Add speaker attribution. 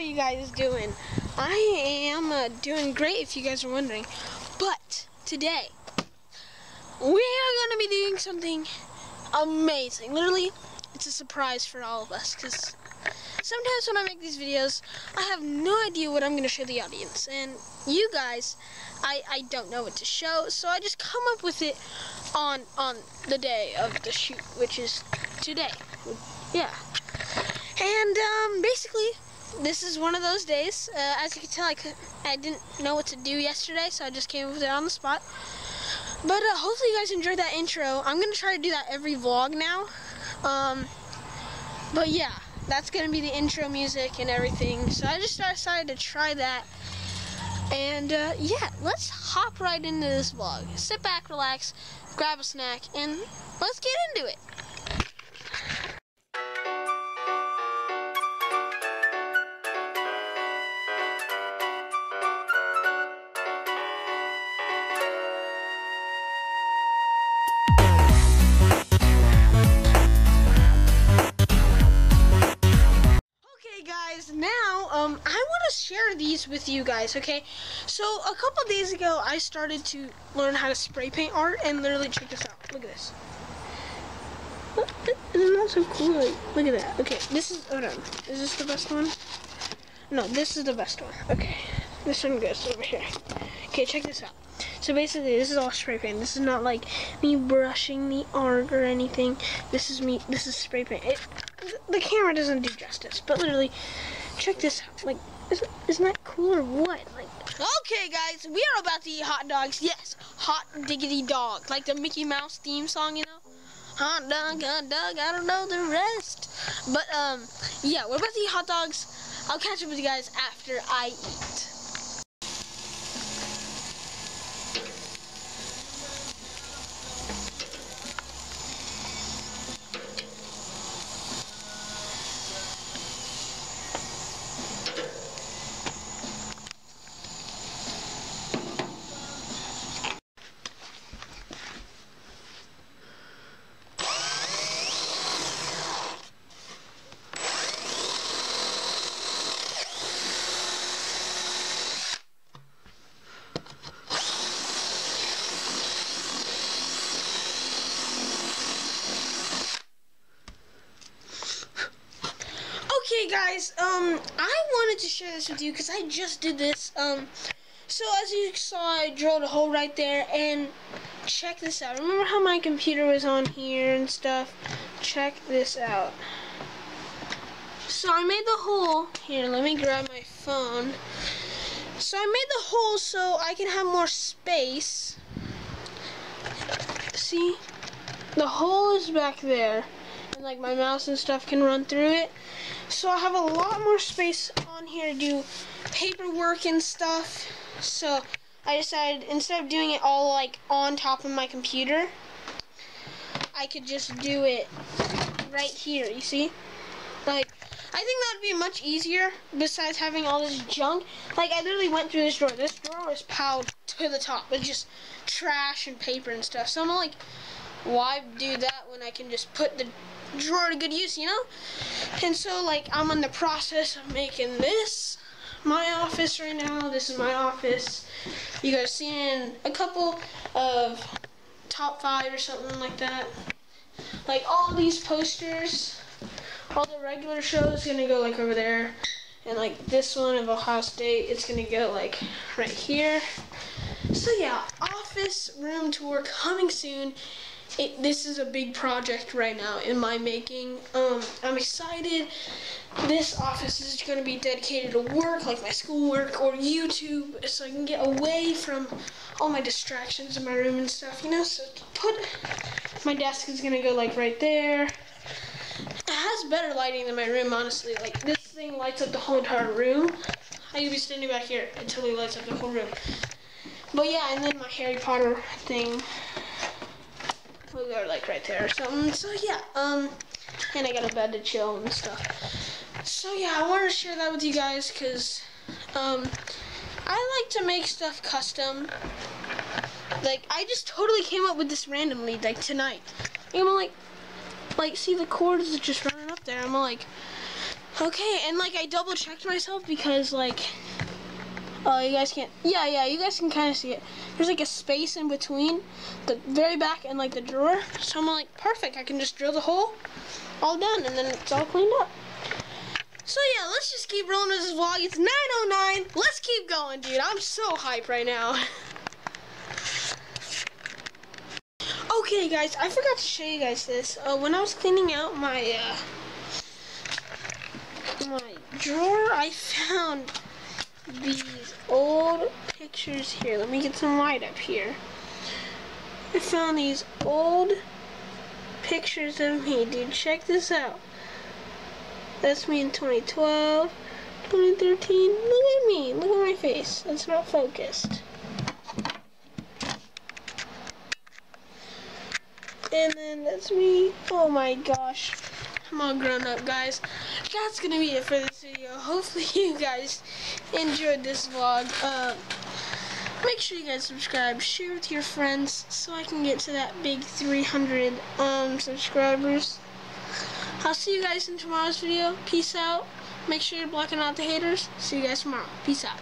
Speaker 1: are you guys doing? I am uh, doing great if you guys are wondering. But today, we are going to be doing something amazing. Literally, it's a surprise for all of us because sometimes when I make these videos, I have no idea what I'm going to show the audience. And you guys, I, I don't know what to show, so I just come up with it on on the day of the shoot, which is today. Yeah. And um, basically, this is one of those days. Uh, as you can tell, I, I didn't know what to do yesterday, so I just came up with it on the spot. But uh, hopefully you guys enjoyed that intro. I'm going to try to do that every vlog now. Um, but yeah, that's going to be the intro music and everything. So I just decided to try that. And uh, yeah, let's hop right into this vlog. Sit back, relax, grab a snack, and let's get into it. To share these with you guys. Okay, so a couple days ago, I started to learn how to spray paint art, and literally check this out. Look at this. Oh, Isn't that so cool? Like, look at that. Okay, this is. Hold on. Is this the best one? No, this is the best one. Okay, this one goes over here. Okay, check this out. So basically, this is all spray paint. This is not like me brushing the art or anything. This is me. This is spray paint. It, the camera doesn't do justice, but literally, check this out. Like, isn't, isn't that cool or what? Like, okay, guys, we are about to eat hot dogs. Yes, hot diggity dog, like the Mickey Mouse theme song, you know. Hot dog, hot dog. I don't know the rest, but um, yeah, we're about to eat hot dogs. I'll catch up with you guys after I eat. Okay, guys. Um, I wanted to share this with you because I just did this. Um, so as you saw, I drilled a hole right there, and check this out. Remember how my computer was on here and stuff? Check this out. So I made the hole. Here, let me grab my phone. So I made the hole so I can have more space. See? The hole is back there. And like my mouse and stuff can run through it. So I have a lot more space on here to do paperwork and stuff. So I decided instead of doing it all like on top of my computer, I could just do it right here, you see? Like, I think that would be much easier besides having all this junk. Like, I literally went through this drawer. This drawer was piled to the top with just trash and paper and stuff. So I'm like, why do that when I can just put the drawer to good use, you know? And so, like, I'm in the process of making this my office right now. This is my office. You guys seen a couple of top five or something like that. Like, all these posters, all the regular shows gonna go, like, over there. And, like, this one of Ohio State, it's gonna go, like, right here. So, yeah, office room tour coming soon it, this is a big project right now in my making. Um, I'm excited. This office is going to be dedicated to work, like my schoolwork or YouTube, so I can get away from all my distractions in my room and stuff, you know? So put, my desk is going to go like right there. It has better lighting than my room, honestly. Like this thing lights up the whole entire room. I could be standing back here until it lights up the whole room. But yeah, and then my Harry Potter thing go like right there or something. So yeah, um, and I got a bed to chill and stuff. So yeah, I wanted to share that with you guys because, um, I like to make stuff custom. Like, I just totally came up with this randomly, like, tonight. And I'm like, like, see the cords just running up there. I'm like, Okay, and like I double checked myself because like, oh, you guys can't. Yeah, yeah, you guys can kind of see it. There's like a space in between the very back and like the drawer. So I'm like, perfect. I can just drill the hole, all done, and then it's all cleaned up. So yeah, let's just keep rolling with this vlog. It's 9:09. Let's keep going, dude. I'm so hyped right now. okay, guys, I forgot to show you guys this. Uh, when I was cleaning out my. Uh, my drawer, I found these old pictures here. Let me get some light up here. I found these old pictures of me, dude. Check this out. That's me in 2012, 2013. Look at me. Look at my face. That's not focused. And then that's me. Oh my gosh. I'm all grown up, guys. That's gonna be it for video. Hopefully you guys enjoyed this vlog. Uh, make sure you guys subscribe, share with your friends, so I can get to that big 300 um, subscribers. I'll see you guys in tomorrow's video. Peace out. Make sure you're blocking out the haters. See you guys tomorrow. Peace out.